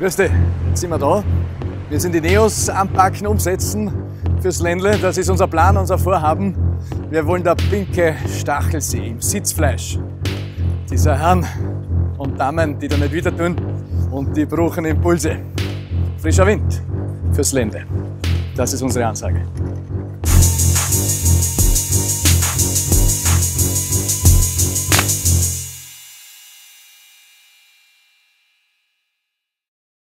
Grüß dich, jetzt sind wir da. Wir sind die Neos anpacken, umsetzen fürs Ländle. Das ist unser Plan, unser Vorhaben. Wir wollen der pinke Stachelsee im Sitzfleisch. Dieser Herren und Damen, die da nicht wieder tun und die brauchen Impulse. Frischer Wind fürs Ländle. Das ist unsere Ansage.